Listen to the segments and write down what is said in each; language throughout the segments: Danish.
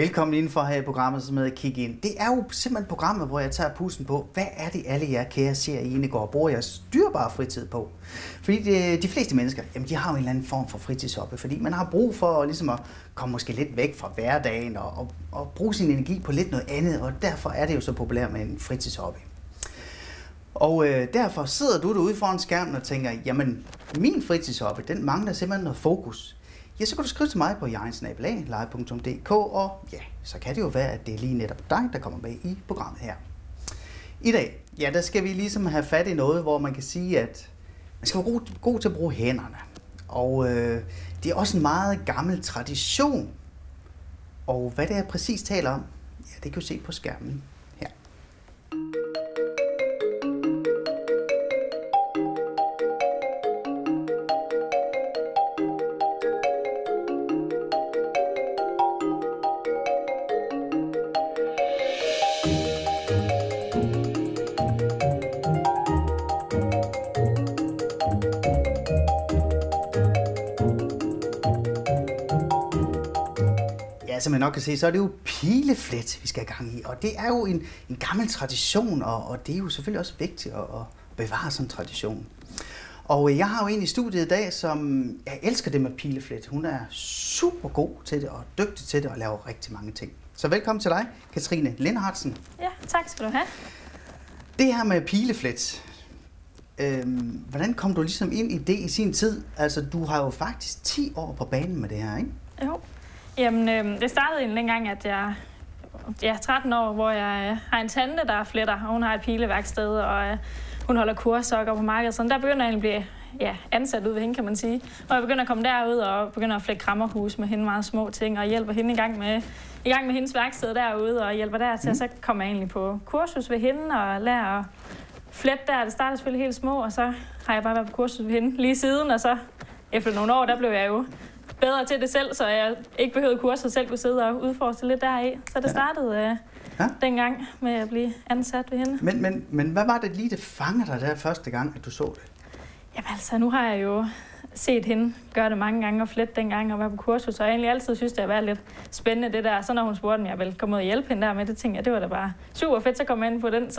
Velkommen indenfor her i programmet, som hedder Kig Ind. Det er jo simpelthen programmet, hvor jeg tager pussen på, hvad er det alle jer kære ser i går og bruger jeres dyrbare fritid på? Fordi de, de fleste mennesker, jamen de har jo en eller anden form for fritidshobby, fordi man har brug for ligesom at komme måske lidt væk fra hverdagen og, og, og bruge sin energi på lidt noget andet, og derfor er det jo så populært med en fritidshobby. Og øh, derfor sidder du derude foran skærmen og tænker, jamen min fritidshobby, den mangler simpelthen noget fokus ja, så kan du skrive til mig på jegensnabelag.dk, og ja, så kan det jo være, at det er lige netop dig, der kommer med i programmet her. I dag, ja, der skal vi ligesom have fat i noget, hvor man kan sige, at man skal være god, god til at bruge hænderne. Og øh, det er også en meget gammel tradition. Og hvad det er, præcis taler om, ja, det kan du se på skærmen. Jeg nok kan se, så er det jo pileflet, vi skal i gang i. Og det er jo en, en gammel tradition, og, og det er jo selvfølgelig også vigtigt at, at bevare sådan en tradition. Og jeg har jo en i studiet i dag, som jeg elsker det med pileflet. Hun er super god til det og dygtig til det og laver rigtig mange ting. Så velkommen til dig, Katrine Lindhardsen. Ja, tak skal du have. Det her med pileflet, øhm, hvordan kom du ligesom ind i det i sin tid? Altså, du har jo faktisk 10 år på banen med det her, ikke? Jo. Jamen, øh, det startede egentlig dengang, at jeg ja, 13 år, hvor jeg øh, har en tante, der er fletter, og hun har et pileværksted, og øh, hun holder kurser og går på markedet. Sådan der begynder jeg egentlig at blive ja, ansat ud ved hende, kan man sige. Og jeg begynder at komme derud og begynder at flække krammerhus med hende meget små ting, og hjælper hende i gang med, i gang med hendes værksted derude, og hjælper der til. Mm. Og så kommer jeg egentlig på kursus ved hende og lærer at flette der. Det startede selvfølgelig helt små, og så har jeg bare været på kursus ved hende lige siden, og så efter nogle år, der blev jeg jo bedre til det selv, så jeg ikke behøvede kurser selv kunne sidde og udforske lidt deri. Så det startede øh, ja. dengang med at blive ansat ved hende. Men, men, men hvad var det lige, det fangede dig der første gang, at du så det? Jamen altså, nu har jeg jo set hende gøre det mange gange og flette dengang og være på kursus, så jeg egentlig altid synes, det har været lidt spændende det der. Så når hun spurgte, om jeg ville komme ud og hjælpe hende der med, det tænkte jeg, det var da bare super fedt, så kom jeg ind på den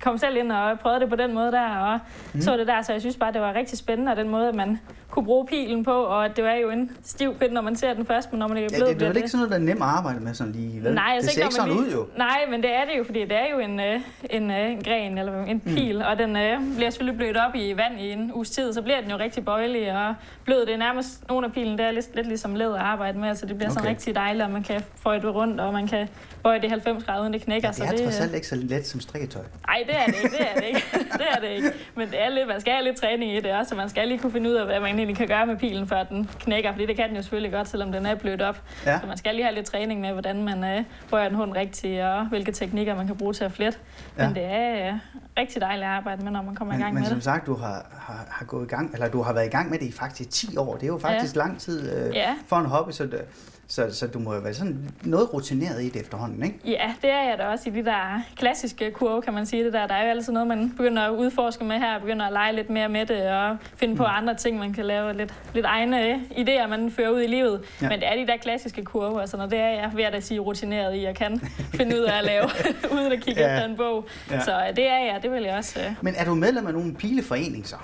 kom selv ind og prøvede det på den måde der, og mm. så det der, så jeg synes bare, det var rigtig spændende, og den måde, man kunne bruge pilen på, og det var jo en stiv pind, når man ser den først, men når man er blevet ja, det, det, er ikke sådan noget, der er nemt at arbejde med sådan lige, vel? Nej, det ser ikke sådan lige, ud jo. Nej, men det er det jo, fordi det er jo en, øh, en, øh, en gren, eller en mm. pil, mm. og den øh, bliver selvfølgelig blødt op i vand i en uges tid, så bliver den jo rigtig bøjelig, og blød det er nærmest, nogle af pilen, det er lidt, lidt ligesom læder at arbejde med, så det bliver okay. sådan rigtig dejligt, og man kan få det rundt, og man kan bøje det 90 grader, uden det knækker. Ja, det er så det, trods alt ikke så let som strikketøj. Nej, det er det ikke, det er det ikke. det er det ikke. Men det er lidt, man skal have lidt træning i det også, så man skal lige kunne finde ud af, hvad man egentlig kan gøre med pilen, før den knækker, fordi det kan den jo selvfølgelig godt, selvom den er blødt op. Ja. Så man skal lige have lidt træning med, hvordan man øh, rører den hund rigtigt, og hvilke teknikker man kan bruge til at flette. Ja. Men det er øh, rigtig dejligt at arbejde med, når man kommer men, i gang men med det. Men som sagt, du har, har, har, gået i gang, eller du har været i gang med det i faktisk 10 år. Det er jo faktisk ja. lang tid øh, ja. for en hobby, så det, så, så du må jo være sådan noget rutineret i det efterhånden, ikke? Ja, det er jeg da også i de der klassiske kurve, kan man sige. Det der. der er jo altid noget, man begynder at udforske med her, begynder at lege lidt mere med det, og finde på mm. andre ting, man kan lave lidt, lidt egne idéer, man fører ud i livet. Ja. Men det er de der klassiske kurver, altså når det er jeg ved at sige rutineret i, jeg kan finde ud af at lave, uden at kigge ja. efter en bog. Ja. Så det er jeg, det vil jeg også. Øh. Men er du medlem af nogen pileforening så?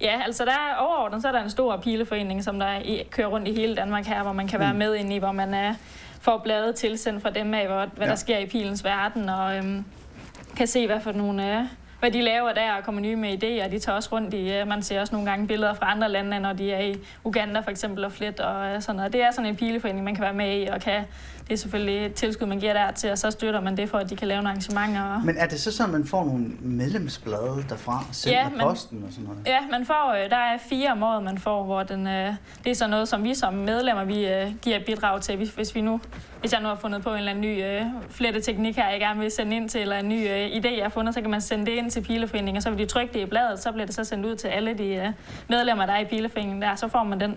Ja, altså der er overordnet, så er der en stor pileforening, som der i, kører rundt i hele Danmark her, hvor man kan være mm. med ind i, hvor man er, får bladet tilsendt fra dem af, hvor, hvad ja. der sker i pilens verden, og øhm, kan se, hvad for nogle... Øh, hvad de laver der og kommer nye med idéer. De tager også rundt i, øh, man ser også nogle gange billeder fra andre lande, når de er i Uganda for eksempel og flit og øh, sådan noget. Det er sådan en pileforening, man kan være med i og kan det er selvfølgelig et tilskud, man giver der til, og så støtter man det for, at de kan lave nogle arrangementer. Men er det så sådan, at man får nogle medlemsblade derfra, sendt ja, man, posten og sådan noget? Ja, man får, øh, der er fire om året, man får, hvor den, det er sådan noget, som vi som medlemmer, vi giver bidrag til, hvis vi nu hvis jeg nu har fundet på en eller anden ny øh, fletteteknik her, jeg gerne vil sende ind til, eller en ny øh, idé, jeg har fundet, så kan man sende det ind til Pileforeningen, og så vil de trykke det i bladet, så bliver det så sendt ud til alle de øh, medlemmer, der er i Pileforeningen der. Så får man den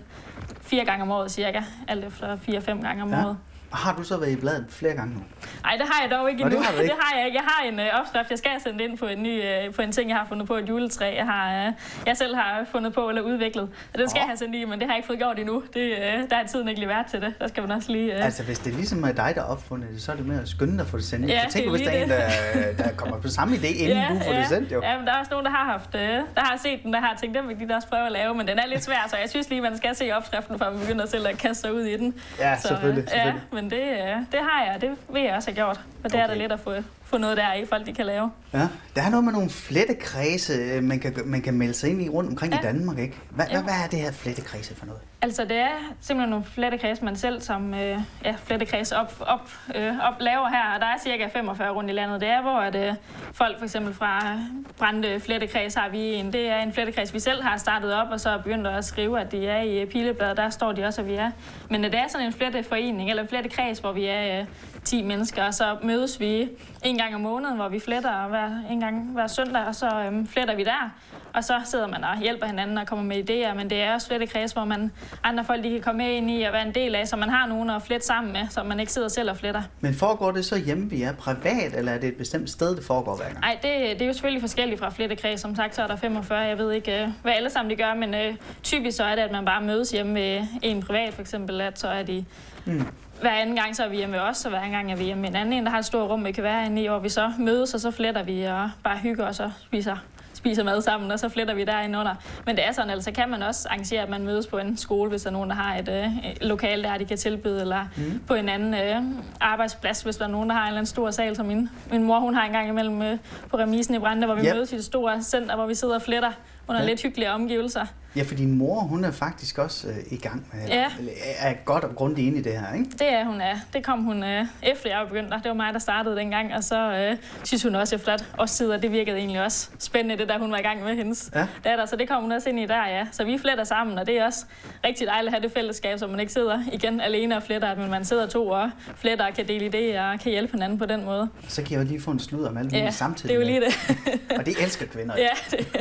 fire gange om året cirka, alt efter fire-fem gange om ja. året. Har du så været i bladet flere gange nu? Nej, det har jeg dog ikke Nå, det endnu. har du ikke. det har jeg ikke. Jeg har en øh, opskrift, jeg skal have sendt ind på en, ny, øh, på en ting, jeg har fundet på, et juletræ, jeg, har, øh, jeg selv har fundet på eller udviklet. Og den skal Åh. jeg have sendt i, men det har jeg ikke fået gjort endnu. Det, øh, der er tiden ikke lige været til det. Der skal man også lige... Øh, Altså, hvis det ligesom er dig, der har opfundet det, så er det med at skynde dig at få det sendt. Ja, Ja, tænk, det hvis der er en, der, der kommer på samme idé, inden du får det sendt, jo. Ja, men der er også nogen, der har haft, øh, der har set den, der har tænkt, den vil de da også prøve at lave, men den er lidt svær, så jeg synes lige, man skal se opskriften, før man begynder selv at kaste sig ud i den. Ja, så, selvfølgelig, øh, selvfølgelig. Men det, øh, det har jeg, det vil jeg også have gjort. Og det er Okay. da lidt at få, få noget der i, folk de kan lave. Ja, der er noget med nogle flettekredse, øh, man kan, man kan melde sig ind i rundt omkring ja. i. Danmark, ikke? Hvad, Ja. hvad, er det her flettekredse for noget? Altså, det er simpelthen nogle flettekreds, man selv som øh, ja, flettekreds op, op, øh, op laver her. Og der er cirka 45 rundt i landet. Det er, hvor at, øh, folk for eksempel fra Brande Flettekreds har vi en. Det er en flettekreds, vi selv har startet op, og så begyndt at skrive, at de er i øh, Pilebladet. Der står de også, at vi er. Men øh, det er sådan en fletteforening, eller en flettekreds, hvor vi er øh, 10 mennesker, og så mødes vi en gang om måneden, hvor vi fletter hver, en gang hver søndag, og så øhm, fletter vi der. Og så sidder man og hjælper hinanden og kommer med idéer, men det er også flettekreds, hvor man, andre folk de kan komme med ind i og være en del af, så man har nogen at flette sammen med, så man ikke sidder selv og fletter. Men foregår det så hjemme via privat, eller er det et bestemt sted, det foregår hver gang? Nej, det, det er jo selvfølgelig forskelligt fra flettekreds. Som sagt, så er der 45. Jeg ved ikke, øh, hvad alle sammen de gør, men øh, typisk så er det, at man bare mødes hjemme med en privat, for eksempel, at så er de... Mm. Hver anden gang så er vi hjemme med os, og hver anden gang er vi hjemme med en anden en, der har et stort rum, vi kan være inde i, hvor vi så mødes, og så fletter vi og bare hygger os og spiser spiser mad sammen, og så fletter vi derinde under. Men det er sådan, altså kan man også arrangere, at man mødes på en skole, hvis der er nogen, der har et øh, lokal, der de kan tilbyde, eller mm. på en anden øh, arbejdsplads, hvis der er nogen, der har en eller anden stor sal, som min, min mor hun har en gang imellem øh, på remisen i Brande, hvor vi Yep. mødes i det store center, hvor vi sidder og fletter under Ja. lidt hyggelige omgivelser. Ja, for din mor, hun er faktisk også øh, i gang med, Ja. eller er godt og grundigt inde i det her, ikke? Det er hun er. Det kom hun øh, efter jeg var begyndt. Det var mig, der startede dengang, og så øh, synes hun også efter et års tid, at det virkede egentlig også spændende, det der hun var i gang med hendes Ja. datter. Så det kom hun også ind i der, ja. Så vi fletter sammen, og det er også rigtig dejligt at have det fællesskab, så man ikke sidder igen alene og fletter, men man sidder to og fletter og kan dele idéer og kan hjælpe hinanden på den måde. Så kan jeg jo lige få en slud om alt Ja, samtidig. det er jo lige det. Og det elsker kvinder. ja, det,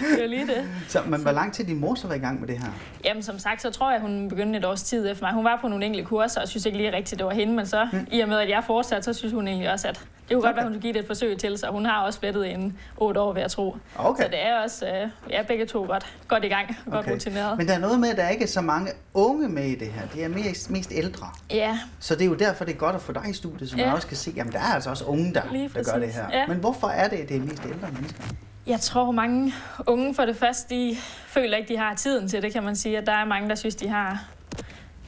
det er jo lige det. Så, men hvor lang tid din mor så var i gang med det her? Jamen som sagt, så tror jeg, hun begyndte et års tid efter mig. Hun var på nogle enkelte kurser, og synes ikke lige rigtigt, det var hende. Men så mm. i og med, at jeg fortsatte, så synes hun egentlig også, at det kunne okay. godt være, hun skulle give det et forsøg til. Så hun har også flettet en otte år, vil jeg tro. Okay. Så det er også, øh, ja, begge to godt, godt i gang, godt Okay. rutineret. Men der er noget med, at der ikke er så mange unge med i det her. Det er mest, mest ældre. Ja, Så det er jo derfor, det er godt at få dig i studiet, så man Ja. også kan se, at der er altså også unge, der, der gør det her. Ja. Men hvorfor er det, at det er mest ældre mennesker? Jeg tror mange unge for det første, de føler ikke, de har tiden til det, kan man sige. At der er mange, der synes, de har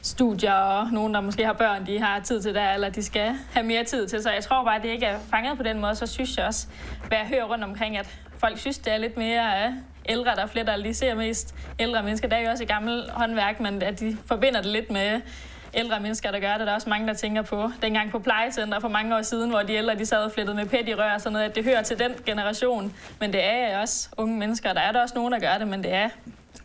studier, og nogen, der måske har børn, de har tid til det, eller de skal have mere tid til. Så jeg tror bare, at det ikke er fanget på den måde. Så synes jeg også, hvad jeg hører rundt omkring, at folk synes, det er lidt mere øh, ældre, der fletter. De ser mest ældre mennesker. Der er jo også i gammel håndværk, men at de forbinder det lidt med ældre mennesker, der gør det. Der er også mange, der tænker på dengang på plejecenter for mange år siden, hvor de ældre de sad og flettede med pæt i rør og sådan noget, at det hører til den generation. Men det er også unge mennesker. Der er der også nogen, der gør det, men det er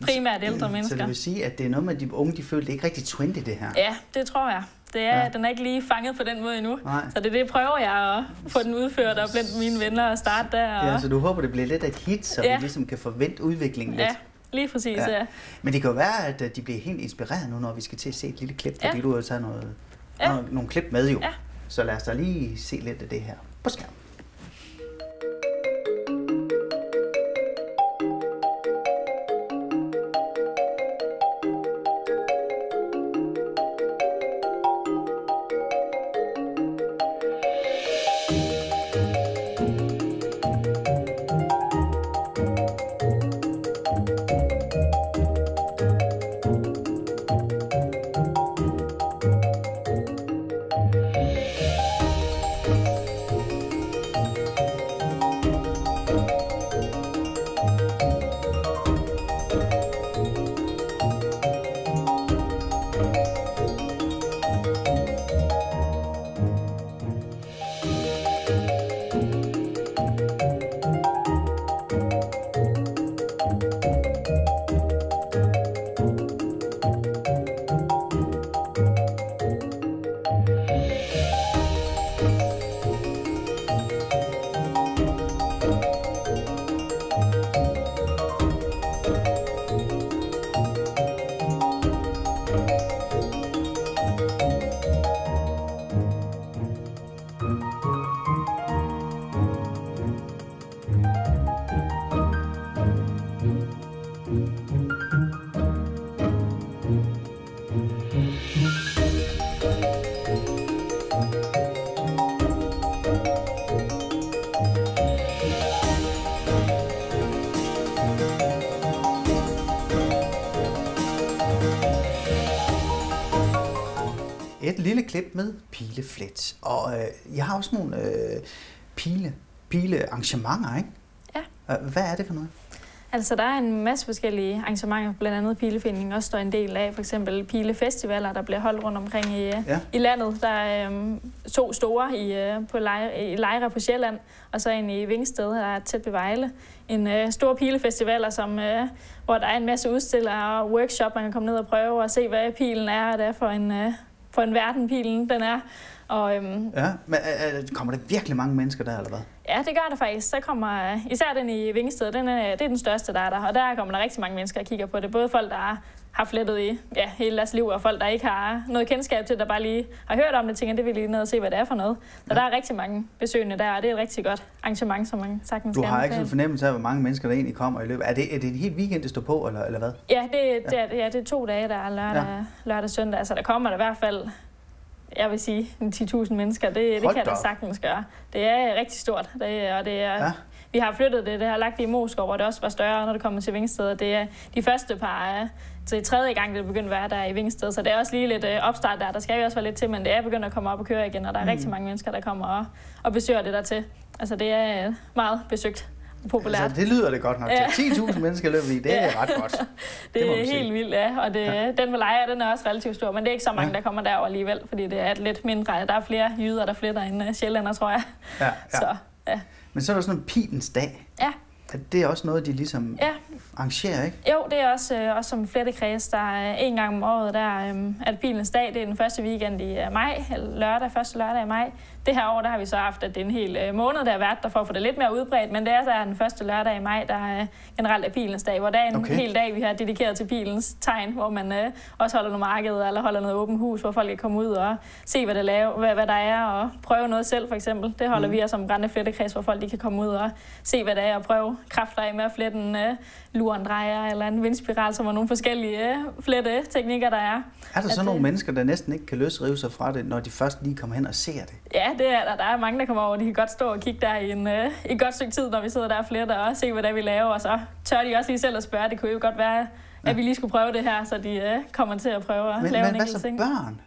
primært ældre Så det mennesker. vil sige, at det er noget med, at de unge de føler, det ikke rigtig trendy, det her. Ja, det tror jeg. Det er, ja. Den er ikke lige fanget på den måde endnu. Nej. Så det er det, prøver jeg at få den udført og blandt mine venner og starte der. Og... Ja, så du håber, det bliver lidt af et hit, så Ja. vi ligesom kan forvente udviklingen lidt. ja lige præcis, Ja. ja. ja. Men det kan jo være, at øh, de bliver helt inspireret nu, når vi skal til at se et lille klip, Ja. fordi du har taget noget, Ja. nogle, nogle klip med jo. Ja. Så lad os da lige se lidt af det her på skærmen. Klip med pileflet. Og øh, jeg har også nogle øh, pile, pile arrangementer, ikke? Ja. Hvad er det for noget? Altså, der er en masse forskellige arrangementer, blandt andet Pileforeningen også står en del af. For eksempel Pilefestivaler, der bliver holdt rundt omkring i, ja. i landet. Der er øhm, to store i, øh, på lejre, i Lejre på Sjælland, og så en i Vingsted, der er tæt ved Vejle. En øh, stor pilefestivaler, som, øh, hvor der er en masse udstillere og workshop, man kan komme ned og prøve og se, hvad pilen er, og det er for en, øh, for en verden, pilen den er. Og, øhm, ja, men øh, kommer der virkelig mange mennesker der, eller hvad? Ja, det gør der faktisk. Der kommer, især den i Vingsted, den er, det er den største, der er der. Og der kommer der rigtig mange mennesker og kigger på det. Både folk, der har flettet i ja, hele deres liv, og folk, der ikke har noget kendskab til, der bare lige har hørt om det, tænker, det vil lige ned og se, hvad det er for noget. Så ja. der er rigtig mange besøgende der, og det er et rigtig godt arrangement, som man sagtens Du har ikke sådan en fornemmelse af, hvor mange mennesker der egentlig kommer i løbet. Er det, er det en helt weekend, det står på, eller, eller hvad? Ja, det, ja. Det, er, ja, det er to dage, der er lørdag, ja. lørdag og søndag. Altså, der kommer der i hvert fald jeg vil sige 10.000 mennesker, det, det kan der sagtens gøre. Det er rigtig stort, det, og det er, ja. vi har flyttet det, det har lagt det i Moskov, hvor det også var større, når det kommer til Vingsted. Det er de første par, til tredje gang, det er begyndt at være der i Vingsted, så det er også lige lidt øh, opstart der. Der skal vi også være lidt til, men det er begyndt at komme op og køre igen, og der er mm. rigtig mange mennesker, der kommer og, og besøger det der til. Altså det er meget besøgt populært. Altså, det lyder det godt nok til. 10.000 mennesker løber i, det ja. er ret godt. det, det er helt sige. vildt, ja. Og det, ja. den lejre, den er også relativt stor, men det er ikke så mange, ja. der kommer derover alligevel, fordi det er et lidt mindre. Der er flere jyder, der fletter end uh, sjællander, tror jeg. Ja, ja. Så, ja. Men så er der sådan en pilens dag. Ja. Det er også noget, de ligesom ja. arrangerer, ikke? Jo, det er også, øh, også som flettekreds. Der er en gang om året, der øh, er det bilens dag. Det er den første weekend i øh, maj, eller lørdag, første lørdag i maj. Det her år, der har vi så haft, at det er en hel øh, måned, der er været der for at få det lidt mere udbredt. Men det er så den første lørdag i maj, der er generelt er bilens dag, hvor der er en okay. hel dag, vi har dedikeret til bilens tegn, hvor man øh, også holder nogle markeder eller holder noget åbent hus, hvor folk kan komme ud og se, hvad der, laver, hvad, hvad der er, og prøve noget selv for eksempel. Det holder mm. vi som Grande Flettekreds, hvor folk de kan komme ud og se, hvad der er, og prøve kræfter af med at flette en øh, lurendrejer eller en vindspiral, som er nogle forskellige øh, flette teknikker, der er. Er der så at, nogle øh, mennesker, der næsten ikke kan løsrive sig fra det, når de først lige kommer hen og ser det? Ja, det er der. Der er mange, der kommer over. De kan godt stå og kigge der i en, øh, et godt stykke tid, når vi sidder der flere, der og se, hvad det er, vi laver. Og så tør de også lige selv at spørge. Det kunne jo godt være, at vi lige skulle prøve det her, så de øh, kommer til at prøve at men, lave men en enkelt ting. børn?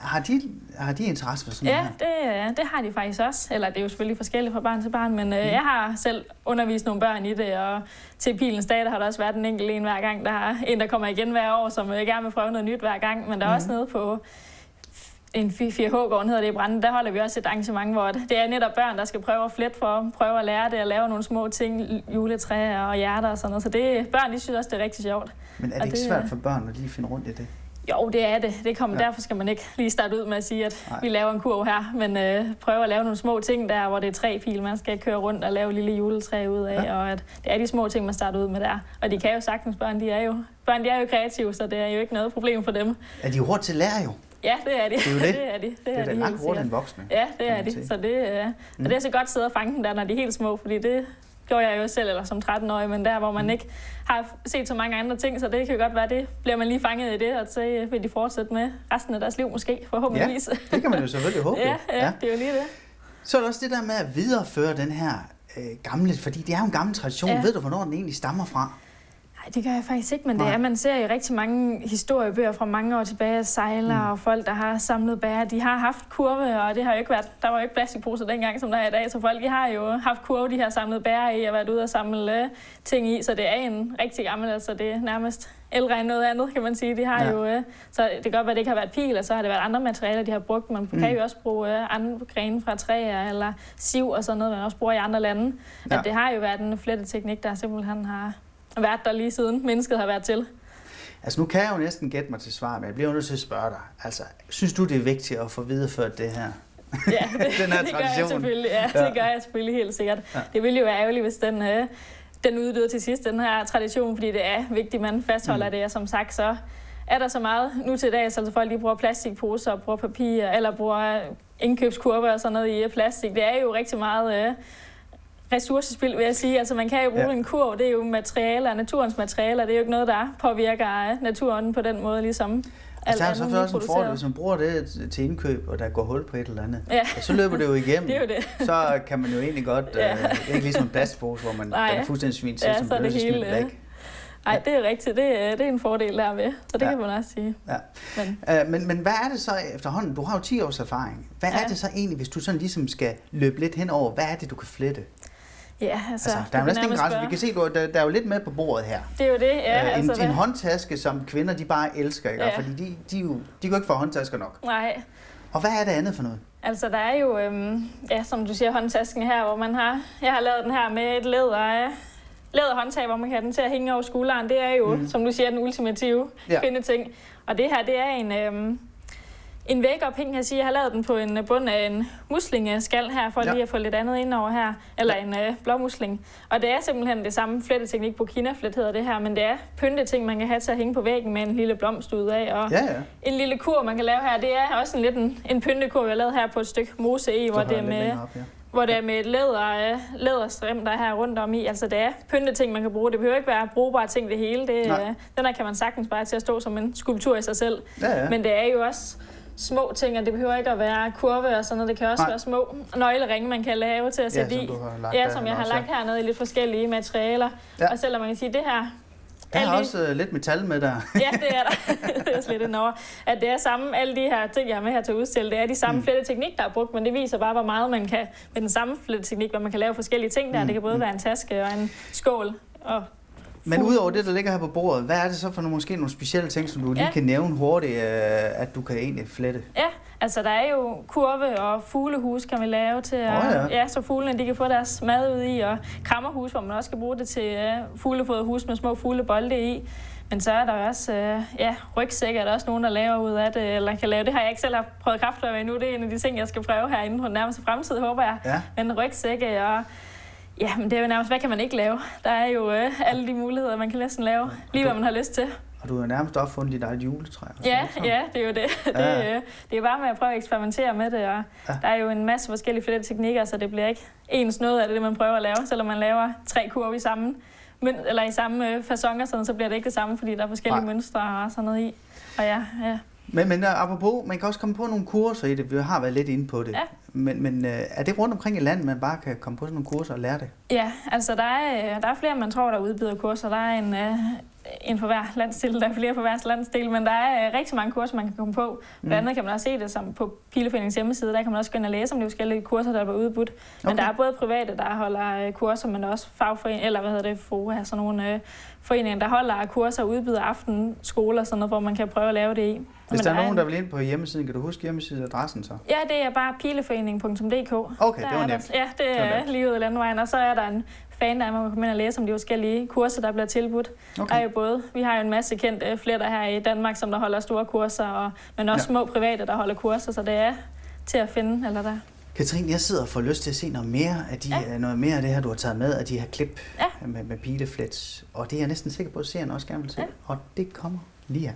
Har de, har de interesse for sådan ja, noget Ja, det, det har de faktisk også. Eller det er jo selvfølgelig forskelligt fra barn til barn, men øh, mm. jeg har selv undervist nogle børn i det, og til Pilens dag, der har der også været en enkelt en hver gang. Der er en, der kommer igen hver år, som øh, gerne vil prøve noget nyt hver gang, men der er mm. også nede på en 4H-gården hedder det i Brande, der holder vi også et arrangement, hvor det er netop børn, der skal prøve at flette for, prøve at lære det, og lave nogle små ting, juletræer og hjerter og sådan noget. Så det, børn, de synes også, det er rigtig sjovt. Men er det, det ikke svært for børn at lige finde rundt i det? Jo, det er det. det kommer, ja. Derfor skal man ikke lige starte ud med at sige, at Nej. vi laver en kurv her, men øh, prøve at lave nogle små ting der, hvor det er tre pil, man skal køre rundt og lave lille juletræ ud af, ja. og at det er de små ting, man starter ud med der. Og de kan jo sagtens, børn, de er jo, børn, de er jo kreative, så det er jo ikke noget problem for dem. Er de hurtigt til at lære jo? Ja, det er de. Det er jo det. det er de. Det, det er, er de langt hurtigere end voksne. Ja, det er de. Så det, øh, mm. og det er så godt at sidde og fange dem der, når de er helt små, fordi det, gjorde jeg jo selv, eller som 13-årig, men der, hvor man mm. ikke har set så mange andre ting, så det kan jo godt være, det bliver man lige fanget i det, og så vil de fortsætte med resten af deres liv måske, forhåbentligvis. Ja, det kan man jo selvfølgelig håbe. ja, ja, ja, det er jo lige det. Så er der også det der med at videreføre den her øh, gamle, fordi det er jo en gammel tradition. Ja. Ved du, hvornår den egentlig stammer fra? Nej, det gør jeg faktisk ikke, men Nej. det er, man ser i rigtig mange historiebøger fra mange år tilbage, sejlere mm. og folk, der har samlet bær. De har haft kurve, og det har jo ikke været, der var jo ikke plastikposer dengang, som der er i dag, så folk de har jo haft kurve, de har samlet bær i og været ude og samle uh, ting i, så det er en rigtig gammel, altså det er nærmest ældre end noget andet, kan man sige. De har ja. jo, uh, så det kan godt være, at det ikke har været pil, og så har det været andre materialer, de har brugt. Man mm. kan jo også bruge uh, andre grene fra træer, eller siv og sådan noget, man også bruger i andre lande. Ja. At det har jo været en fletteteknik, der simpelthen har været der lige siden mennesket har været til. Altså nu kan jeg jo næsten gætte mig til svar, men jeg bliver nødt til at spørge dig. Altså, synes du, det er vigtigt at få videreført det her? Ja, det, den her det gør jeg selvfølgelig. Ja, ja, det gør jeg selvfølgelig helt sikkert. Ja. Det ville jo være ærgerligt, hvis den, øh, den uddøde til sidst, den her tradition, fordi det er vigtigt, at man fastholder mm. det, og som sagt, så er der så meget nu til dags, altså folk lige bruger plastikposer og bruger papir, eller bruger indkøbskurver og sådan noget i plastik. Det er jo rigtig meget... Øh, ressourcespil, vil jeg sige. Altså man kan jo bruge ja. en kurv, det er jo materialer, naturens materialer, det er jo ikke noget, der påvirker naturen på den måde, ligesom Altså, der er så også en fordel, hvis man bruger det til indkøb, og der går hul på et eller andet. Ja. Og så løber det jo igennem. det er jo det. så kan man jo egentlig godt, ja. øh, ikke ligesom en plastpose, hvor man Nej. er fuldstændig svin til, ja, som så det hele, væk. Nej, det er rigtigt. Det, er- det er en fordel der ved, så det Ja. kan man også sige. Ja. Men, Øh, men, men hvad er det så efterhånden? Du har jo 10 års erfaring. Hvad Ja. er det så egentlig, hvis du sådan ligesom skal løbe lidt henover? Hvad er det, du kan flette? Ja, altså, Altså, der er jo næsten ingen grænse. Vi kan se, du, der, der er jo lidt med på bordet her. Det er jo det, ja. Øh, altså, en, en hvad- håndtaske, som kvinder de bare elsker, ikke? Ja. Fordi de, de, jo, de kan jo ikke få håndtasker nok. Nej, Og hvad er det andet for noget? Altså, der er jo, øhm, ja, som du siger, håndtasken her, hvor man har... Jeg har lavet den her med et læder, øh, læderhåndtag, hvor man kan have den til at hænge over skulderen. Det er jo, mm. som du siger, den ultimative ja. kvindeting. Og det her, det er en, øhm, en vægophæng, kan jeg sige. Jeg har lavet den på en øh, bund af en muslingeskal her, for Ja. ja. lige at få lidt andet ind over her. Eller en øh, blåmusling. Og det er simpelthen det samme fletteteknik. Burkina-flet hedder det her, men det er pynteting, man kan have til at hænge på væggen med en lille blomst ud af. Og Ja, ja. en lille kur, man kan lave her, det er også en lidt en, en pyntekur, vi har lavet her på et stykke mose i, hvor det, er med, op, ja. hvor det er med læder, øh, læderstrøm, der er her rundt om i. Altså det er pynteting, man kan bruge. Det behøver ikke være brugbare ting det hele. Det, øh, den her kan man sagtens bare til at stå som en skulptur i sig selv. Ja, ja. Men det er jo også små ting, og det behøver ikke at være kurve og sådan noget. Det kan også Nej. Være små nøgleringe, man kan lave til at ja, sætte som i. Ja, som jeg har lagt hernede i lidt forskellige materialer. Ja. Ja. Og selvom man kan sige, det her Der er de- også øh, lidt metal med der. Ja, det er der. det er slet over. At det er samme, alle de her ting, jeg har med her til at udstille, det er de samme Mm. mm. fletteteknik, der er brugt, men det viser bare, hvor meget man kan, med den samme fletteteknik, hvor man kan lave forskellige ting der. Mm, Det kan både mm. være en taske og en skål. Og Men udover det, der ligger her på bordet, hvad er det så for nogle, måske nogle specielle ting, som du lige Ja. kan nævne hurtigt, øh, at du kan egentlig flette? Ja, altså der er jo kurve og fuglehus, kan vi lave til at, Åh, ja. ja, så fuglene de kan få deres mad ud i, og krammerhus, hvor man også kan bruge det til uh, fuglefoderhus med små fuglebolde i. Men så er der også, øh, ja, rygsæk er der også nogen, der laver ud af det, eller kan lave. Det har jeg ikke selv haft prøvet kræfter med endnu. Det er en af de ting, jeg skal prøve her inden på den nærmeste fremtid, håber jeg. Ja. Men rygsække og... Ja, men det er jo nærmest, hvad kan man ikke lave? Der er jo øh, alle de muligheder, man kan næsten lave, lige hvad man har lyst til. Og du har nærmest opfundet dit eget juletræ. og sådan Ja, ja, det er jo det. Ja. Det, øh, det er bare med at prøve at eksperimentere med det, og Ja. ja. der er jo en masse forskellige flere teknikker, så det bliver ikke ens noget af det, man prøver at lave, selvom man laver tre kurve i samme møn, eller i samme øh, fasonger, sådan, så bliver det ikke det samme, fordi der er forskellige. Nej. mønstre og sådan noget i. Og ja, ja. Men, men uh, apropos, man kan også komme på nogle kurser i det. Vi har været lidt inde på det. Ja. Men, men uh, er det rundt omkring i landet, man bare kan komme på sådan nogle kurser og lære det? Ja, altså der er, øh, der er flere, man tror, der udbyder kurser. Der er en, øh, en for hver landsdel, der er flere for hver landsdel, men der er øh, rigtig mange kurser, man kan komme på. Blandt andet kan man også se det som på Pileforeningens hjemmeside, der kan man også gå ind og læse om de forskellige kurser, der er udbudt. Men Okay. der er både private, der holder øh, kurser, men også fagforeninger, eller hvad hedder det, FOA, sådan nogle øh, foreninger, der holder kurser og udbyder aftenskoler, sådan noget, hvor man kan prøve at lave det i. Hvis Men der er en- nogen, der vil ind på hjemmesiden, kan du huske hjemmesideadressen så? Ja, det er bare pileforening.dk. Okay, Der det var er nemt. Der, ja, det var er lige ud af landvejen. Og så er der en fan, der hvor man kan komme ind og læse om de forskellige kurser, der bliver tilbudt. Okay. Der er jo både, vi har jo en masse kendte fletter her i Danmark, som der holder store kurser, og, men også Ja. små private, der holder kurser, så det er til at finde, eller der. Katrine, jeg sidder og får lyst til at se noget mere af, de, Ja. ja. noget mere af det her, du har taget med, af de her klip Ja. med, med pileflets. Og det er jeg næsten sikker på, at seeren også gerne vil se. Ja. Og det kommer lige her.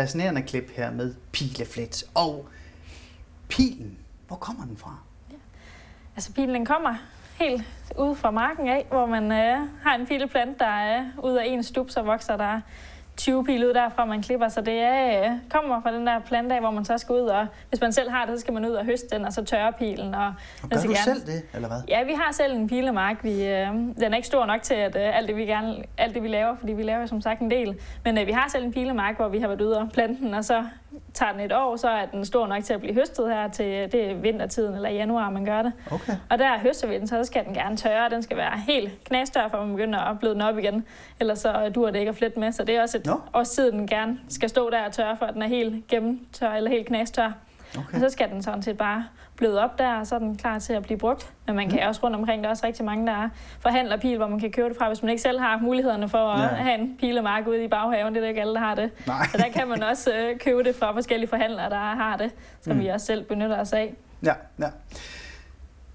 Fascinerende klip her med pileflet. Og pilen, hvor kommer den fra? Ja. Altså pilen den kommer helt ud fra marken af, hvor man øh, har en pileplante, der er ud af en stup, så vokser der 20 pile ud derfra, man klipper, så det er, øh, kommer fra den der plante af, hvor man så skal ud, og hvis man selv har det, så skal man ud og høste den, og så tørre pilen. Og, og gør du gerne... selv det, eller hvad? Ja, vi har selv en pilemark. Vi, øh, den er ikke stor nok til at øh, alt, det, vi gerne, alt det, vi laver, fordi vi laver som sagt en del. Men øh, vi har selv en pilemark, hvor vi har været ude og plante den, og så tager den et år, så er den stor nok til at blive høstet her til det er vintertiden eller januar, man gør det. Okay. Og der høster vi den, så skal den gerne tørre. Den skal være helt knastør, før man begynder at bløde den op igen. Ellers så dur det ikke at flette med. Så det er også et no. års tid, den gerne skal stå der og tørre, for at den er helt gennemtør eller helt knastør. Okay. Og så skal den sådan set bare bløde op der, og så er den klar til at blive brugt. Men man kan mm. også rundt omkring, der er også rigtig mange, der forhandler pil, hvor man kan købe det fra, hvis man ikke selv har mulighederne for at ja. have en pilemark ude i baghaven. Det er ikke alle, der har det. Nej. Så der kan man også øh, købe det fra forskellige forhandlere, der har det, som mm. vi også selv benytter os af. Ja, ja.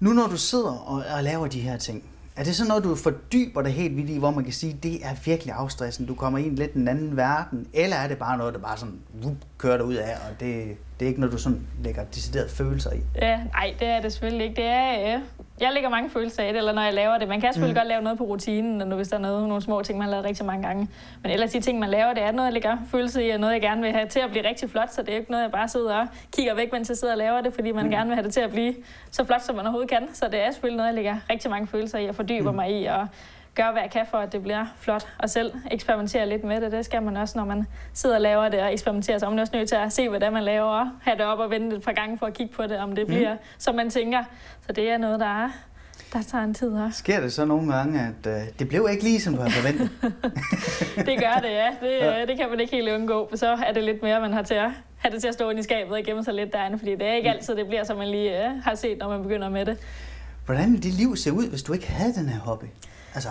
Nu når du sidder og, og laver de her ting, er det sådan noget, du fordyber dig helt vildt i, hvor man kan sige, det er virkelig afstressen, du kommer ind lidt en anden verden, eller er det bare noget, der bare sådan wup, kører dig ud af, og det, det er ikke noget, du sådan lægger deciderede følelser i? Ja, nej, det er det selvfølgelig ikke. Det er, ja jeg lægger mange følelser i det, eller når jeg laver det. Man kan selvfølgelig mm. godt lave noget på rutinen, hvis der er noget, nogle små ting, man har lavet rigtig mange gange. Men ellers de ting, man laver, det er noget, jeg lægger følelser i, og noget, jeg gerne vil have til at blive rigtig flot. Så det er ikke noget, jeg bare sidder og kigger væk, mens jeg sidder og laver det, fordi man mm. gerne vil have det til at blive så flot, som man overhovedet kan. Så det er selvfølgelig noget, jeg lægger rigtig mange følelser i og fordyber mm. mig i. Og gøre, hvad jeg kan for, at det bliver flot, og selv eksperimentere lidt med det. Det skal man også, når man sidder og laver det og eksperimenterer, så er man også nødt til at se, er, man laver, og have det op og vente et par gange for at kigge på det, om det bliver, mm. som man tænker. Så det er noget, der er der tager en tid her. Sker det så nogle gange, at øh, det blev ikke lige, som du havde forventet? det gør det, ja. Det. Øh, det kan man ikke helt undgå. For så er det lidt mere, man har til at have det til at stå ind i skabet og gemme sig lidt derinde, fordi det er ikke mm. altid, det bliver, som man lige øh, har set, når man begynder med det. Hvordan ville dit liv se ud, hvis du ikke havde den her hobby? Altså,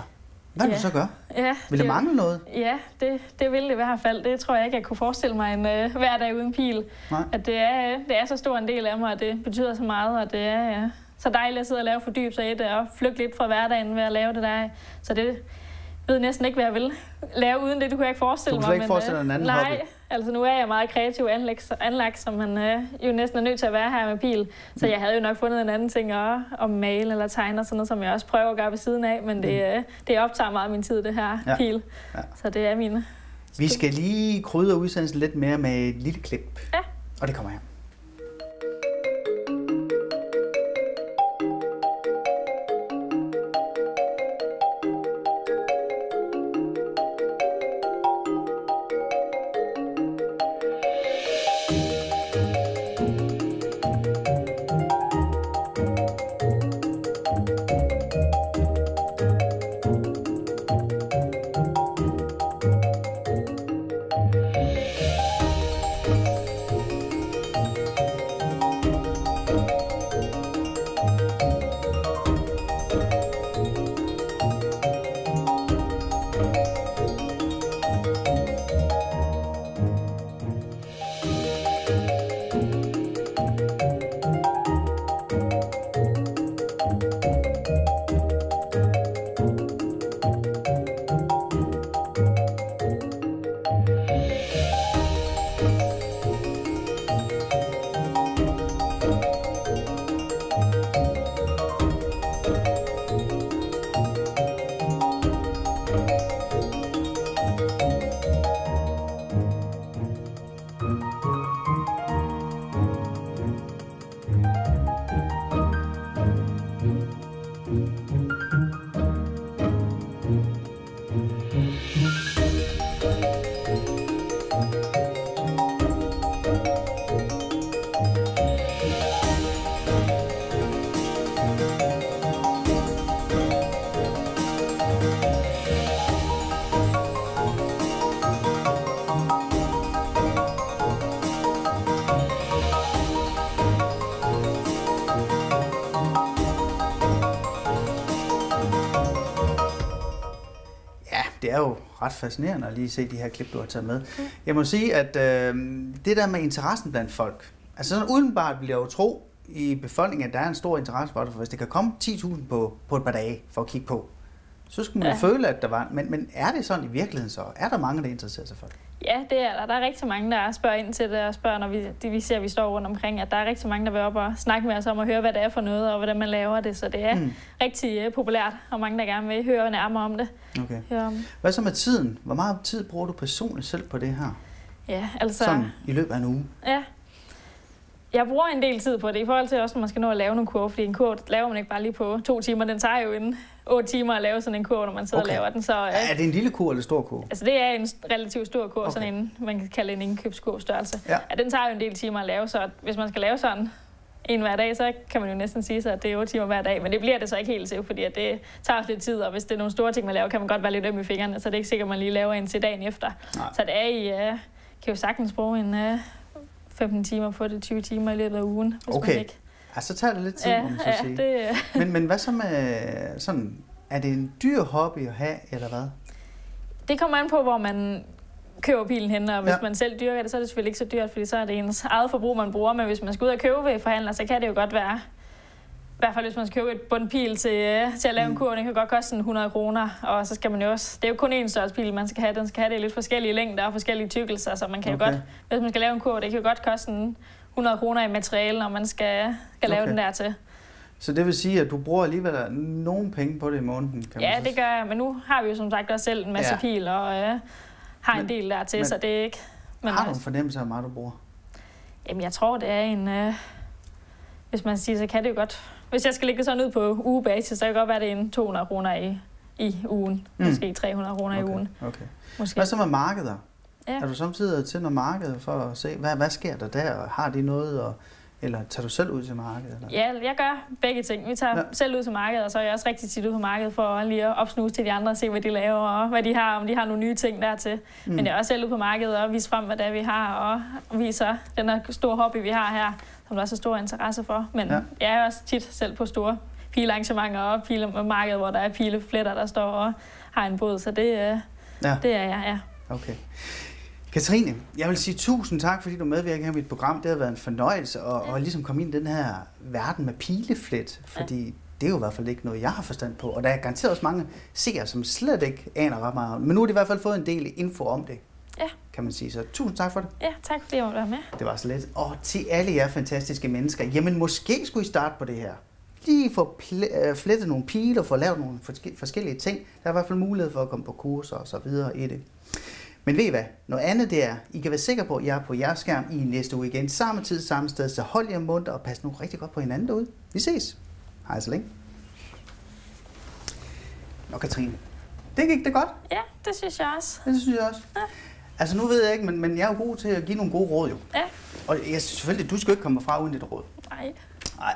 hvad vil ja. du så gøre? Ja, vil det, mangle noget? Ja, det, det vil det i hvert fald. Det tror jeg ikke, jeg kunne forestille mig en uh, hverdag uden pil. Nej. At det er, det er så stor en del af mig, og det betyder så meget, og det er ja, så dejligt at sidde og lave fordyb sig i det, og flygte lidt fra hverdagen ved at lave det der. Så det ved næsten ikke, hvad jeg vil lave uden det. Det kunne jeg ikke forestille mig. Du kunne ikke forestille dig en anden nej, hobby? Altså nu er jeg meget kreativ anlagt, anlagt som man øh, jo næsten er nødt til at være her med pil. Så mm. jeg havde jo nok fundet en anden ting at, at male eller tegne og sådan noget, som jeg også prøver at gøre ved siden af. Men det, mm. øh, det optager meget min tid, det her ja. pil. Ja. Så det er mine. Vi skal lige krydre udsendelsen lidt mere med et lille klip. Ja. Og det kommer her. Ret fascinerende at lige se de her klip, du har taget med. Jeg må sige, at øh, det der med interessen blandt folk, altså sådan udenbart vil jeg jo tro i befolkningen, at der er en stor interesse for det, for hvis det kan komme 10.000 på, på et par dage for at kigge på, så skulle man ja. føle, at der var... Men, men er det sådan i virkeligheden så? Er der mange, der interesserer sig for det? Ja, det er der. Der er rigtig mange, der spørger ind til det, og spørger, når vi, de, vi ser, at vi står rundt omkring, at der er rigtig mange, der vil op og snakke med os om at høre, hvad det er for noget, og hvordan man laver det. Så det er mm. rigtig uh, populært, og mange, der gerne vil høre nærmere om det. Okay. Om. Hvad så med tiden? Hvor meget tid bruger du personligt selv på det her? Ja, altså... Sådan i løbet af en uge? Ja, jeg bruger en del tid på det, i forhold til også, når man skal nå at lave nogle kurve, fordi en kurve laver man ikke bare lige på to timer. Den tager jo en otte timer at lave sådan en kurve, når man sidder okay. og laver den. Så, ja. Er det en lille kur eller stor kur? Altså det er en relativt stor kur, okay. sådan en, man kan kalde en indkøbskur størrelse. Ja. ja. den tager jo en del timer at lave, så hvis man skal lave sådan en hver dag, så kan man jo næsten sige sig, at det er 8 timer hver dag. Men det bliver det så ikke helt til, fordi at det tager også lidt tid, og hvis det er nogle store ting, man laver, kan man godt være lidt øm i fingrene, så det er ikke sikkert, at man lige laver en til dagen efter. Nej. Så det er i, uh, kan jo sagtens bruge en, uh, 15 timer på det, 20 timer i løbet af ugen. Hvis okay. Man ikke... Ja, så tager det lidt tid, ja, må man så ja, sige. Det... men, men hvad så med sådan, er det en dyr hobby at have, eller hvad? Det kommer an på, hvor man køber bilen hen, og hvis ja. man selv dyrker det, så er det selvfølgelig ikke så dyrt, fordi så er det ens eget forbrug, man bruger, men hvis man skal ud og købe ved forhandler, så kan det jo godt være i hvert fald hvis man skal købe et bundpil til, øh, til at lave mm. en kur, det kan godt koste 100 kroner, og så skal man jo også, det er jo kun én størrelse pil, man skal have, den skal have det lidt forskellige længder og forskellige tykkelser, så man kan okay. jo godt, hvis man skal lave en kur, det kan jo godt koste 100 kroner i materiale, når man skal, skal lave okay. den der til. Så det vil sige, at du bruger alligevel nogle penge på det i måneden? Kan ja, det gør jeg, men nu har vi jo som sagt også selv en masse ja. pil, og øh, har men, en del der til, så det er ikke... Men har du en fornemmelse af, hvor meget du bruger? Jamen, jeg tror, det er en... Øh, hvis man siger, så kan det jo godt hvis jeg skal lægge det sådan ud på ugebasis, så kan det godt være, det er en 200 kroner i, i ugen. Mm. Måske 300 kroner okay. i ugen. Okay. Måske. Hvad så med markeder? Ja. Er du samtidig til noget marked for at se, hvad, hvad sker der der? Har de noget, og, eller tager du selv ud til markedet? Eller? Ja, jeg gør begge ting. Vi tager ja. selv ud til markedet, og så er jeg også rigtig tit ud på markedet for lige at opsnuse til de andre og se, hvad de laver, og hvad de har, om de har nogle nye ting dertil. Mm. Men jeg er også selv ude på markedet og viser frem, hvad det er, vi har, og viser den her store hobby, vi har her som der er så stor interesse for. Men ja. jeg er også tit selv på store pilearrangementer og pilemarkeder, hvor der er pilefletter, der står og har en båd. Så det, øh, ja. det er jeg, ja. Okay. Katrine, jeg vil sige tusind tak, fordi du medvirker her i mit program. Det har været en fornøjelse at, ja. at ligesom komme ind i den her verden med pileflet, fordi ja. det er jo i hvert fald ikke noget, jeg har forstand på. Og der er garanteret også mange seere, som slet ikke aner ret meget om Men nu har de i hvert fald fået en del info om det ja. kan man sige. Så tusind tak for det. Ja, tak fordi jeg måtte være med. Det var så let. Og til alle jer fantastiske mennesker, jamen måske skulle I starte på det her. Lige få øh, flettet nogle piler, få lavet nogle forskellige ting. Der er i hvert fald mulighed for at komme på kurser og så videre i det. Men ved I hvad? Noget andet det er, I kan være sikre på, at jeg er på jeres skærm i næste uge igen. Samme tid, samme sted. Så hold jer munter og pas nu rigtig godt på hinanden derude. Vi ses. Hej så længe. Nå Katrine, det gik det godt? Ja, det synes jeg også. Det synes jeg også. Ja. Altså nu ved jeg ikke, men, men jeg er jo god til at give nogle gode råd jo. Ja. Og jeg, selvfølgelig, du skal jo ikke komme fra uden et råd. Nej. Nej.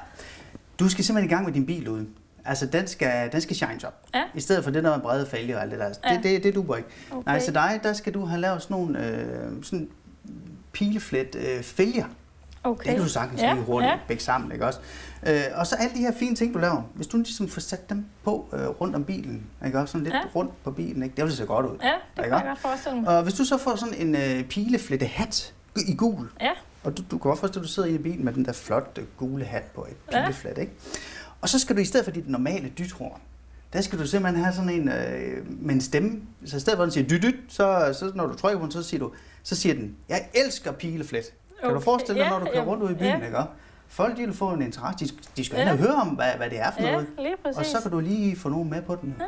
Du skal simpelthen i gang med din bil ude. Altså, den skal, den skal shine op. Ja. I stedet for det der med brede fælge og alt det der. Ja. Det, det, det duer ikke. Okay. Nej, så dig, der skal du have lavet sådan nogle øh, sådan pileflet øh, fælger. Okay. Det kan du sagtens ja. lige hurtigt ja. begge sammen, ikke også? Øh, og så alle de her fine ting, du laver, hvis du ligesom får sat dem på øh, rundt om bilen, ikke også? Sådan lidt ja. rundt på bilen, ikke? Det vil se godt ud. Ja, det kan jeg godt forestille mig. Og hvis du så får sådan en øh, pileflette hat i gul, ja. og du, du kan godt forestille, at du sidder inde i bilen med den der flotte gule hat på et pileflet, ja. ikke? Og så skal du i stedet for dit normale dythorn, der skal du simpelthen have sådan en øh, med en stemme. Så i stedet for at den siger dyt, dyt, så, så når du trykker på den, så siger du, så siger den, jeg elsker pileflet. Kan okay. du forestille dig, ja, når du kører rundt ud i byen, ja. ikke? Folk de vil få en interesse. De, de skal ja. høre om, hvad, hvad det er for ja, noget. Lige præcis. Og så kan du lige få nogen med på den. Ja.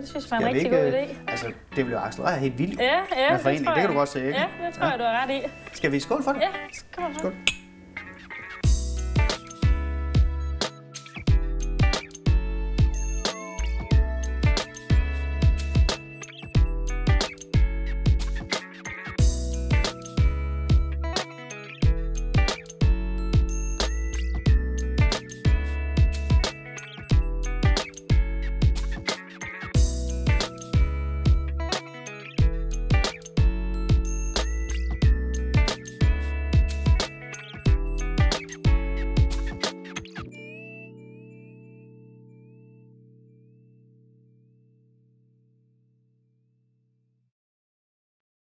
Det synes jeg er en rigtig god idé. Altså, det vil jo accelerere helt vildt. Ja, ja, det, tror jeg. det kan du godt se, ikke? Ja, det tror ja. jeg, du har ret i. Skal vi skål for det? Ja, skål. skål.